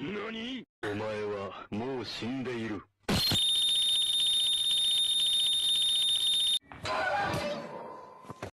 何？お前はもう死んでいる。